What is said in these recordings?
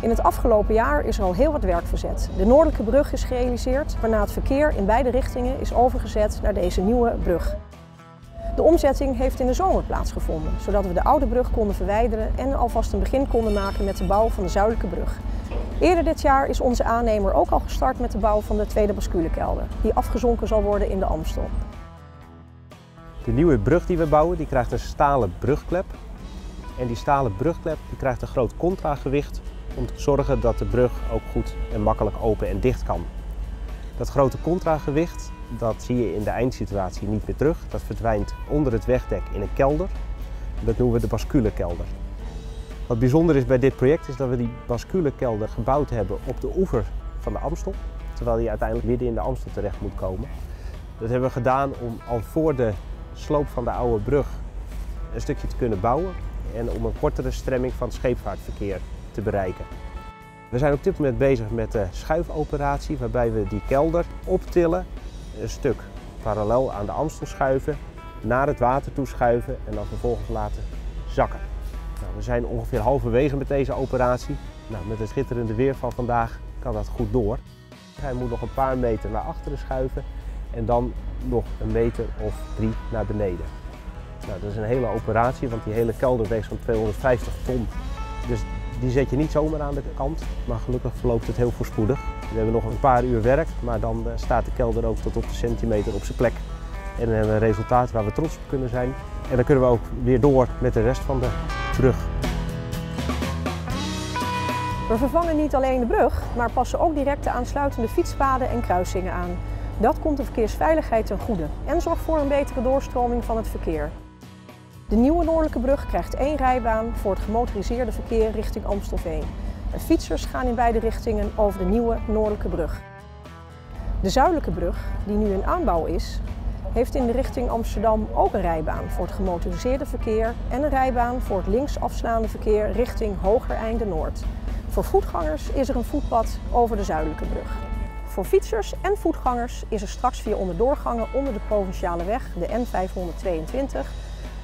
In het afgelopen jaar is er al heel wat werk verzet. De Noordelijke Brug is gerealiseerd, waarna het verkeer in beide richtingen is overgezet naar deze nieuwe brug. De omzetting heeft in de zomer plaatsgevonden, zodat we de oude brug konden verwijderen en alvast een begin konden maken met de bouw van de Zuidelijke Brug. Eerder dit jaar is onze aannemer ook al gestart met de bouw van de tweede basculekelder, die afgezonken zal worden in de Amstel. De nieuwe brug die we bouwen, die krijgt een stalen brugklep. En die stalen brugklep die krijgt een groot contragewicht om te zorgen dat de brug ook goed en makkelijk open en dicht kan. Dat grote contragewicht dat zie je in de eindsituatie niet meer terug. Dat verdwijnt onder het wegdek in een kelder. Dat noemen we de basculekelder. Wat bijzonder is bij dit project is dat we die basculekelder gebouwd hebben op de oever van de Amstel. Terwijl die uiteindelijk midden in de Amstel terecht moet komen. Dat hebben we gedaan om al voor de sloop van de oude brug een stukje te kunnen bouwen. En om een kortere stremming van het scheepvaartverkeer te bereiken. We zijn op dit moment bezig met de schuifoperatie waarbij we die kelder optillen, een stuk parallel aan de Amstel schuiven, naar het water toe schuiven en dan vervolgens laten zakken. Nou, we zijn ongeveer halverwege met deze operatie. Nou, met het schitterende weer van vandaag kan dat goed door. Hij moet nog een paar meter naar achteren schuiven en dan nog een meter of drie naar beneden. Nou, dat is een hele operatie, want die hele kelder weegt zo'n 250 ton. Dus die zet je niet zomaar aan de kant, maar gelukkig verloopt het heel voorspoedig. We hebben nog een paar uur werk, maar dan eh, staat de kelder ook tot op de centimeter op zijn plek. En dan hebben we een resultaat waar we trots op kunnen zijn. En dan kunnen we ook weer door met de rest van de brug. We vervangen niet alleen de brug, maar passen ook direct de aansluitende fietspaden en kruisingen aan. Dat komt de verkeersveiligheid ten goede en zorgt voor een betere doorstroming van het verkeer. De nieuwe Noordelijke Brug krijgt één rijbaan voor het gemotoriseerde verkeer richting Amstelveen. En fietsers gaan in beide richtingen over de nieuwe Noordelijke Brug. De Zuidelijke Brug, die nu in aanbouw is, heeft in de richting Amsterdam ook een rijbaan voor het gemotoriseerde verkeer en een rijbaan voor het links afslaande verkeer richting Hogereinde Noord. Voor voetgangers is er een voetpad over de Zuidelijke Brug. Voor fietsers en voetgangers is er straks via onderdoorgangen onder de provinciale weg, de N522,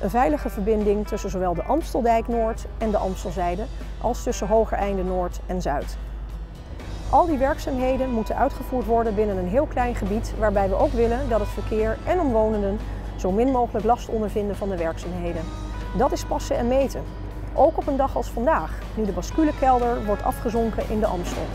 een veilige verbinding tussen zowel de Amsteldijk Noord en de Amstelzijde als tussen Hogereinde Noord en Zuid. Al die werkzaamheden moeten uitgevoerd worden binnen een heel klein gebied waarbij we ook willen dat het verkeer en omwonenden zo min mogelijk last ondervinden van de werkzaamheden. Dat is passen en meten. Ook op een dag als vandaag, nu de basculekelder wordt afgezonken in de Amstel.